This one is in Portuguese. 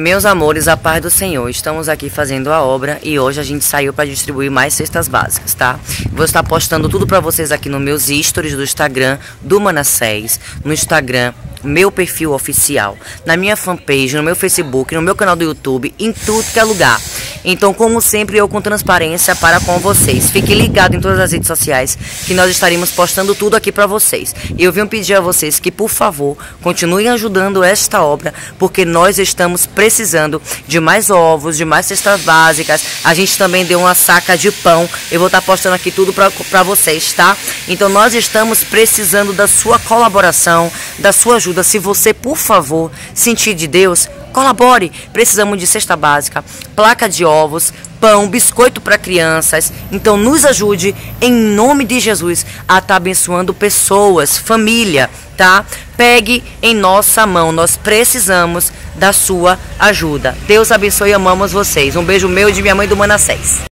Meus amores, a paz do Senhor, estamos aqui fazendo a obra e hoje a gente saiu para distribuir mais cestas básicas, tá? Vou estar postando tudo para vocês aqui nos meus stories do Instagram do Manassés, no Instagram meu perfil oficial, na minha fanpage, no meu Facebook, no meu canal do YouTube, em tudo que é lugar. Então, como sempre, eu com transparência para com vocês. Fiquem ligados em todas as redes sociais que nós estaremos postando tudo aqui para vocês. E eu venho pedir a vocês que, por favor, continuem ajudando esta obra, porque nós estamos precisando de mais ovos, de mais cestas básicas. A gente também deu uma saca de pão. Eu vou estar postando aqui tudo para vocês, tá? Então, nós estamos precisando da sua colaboração, da sua ajuda. Se você, por favor, sentir de Deus, Colabore! Precisamos de cesta básica, placa de ovos, pão, biscoito para crianças. Então nos ajude em nome de Jesus a estar tá abençoando pessoas, família, tá? Pegue em nossa mão. Nós precisamos da sua ajuda. Deus abençoe e amamos vocês. Um beijo meu e de minha mãe do Manassés.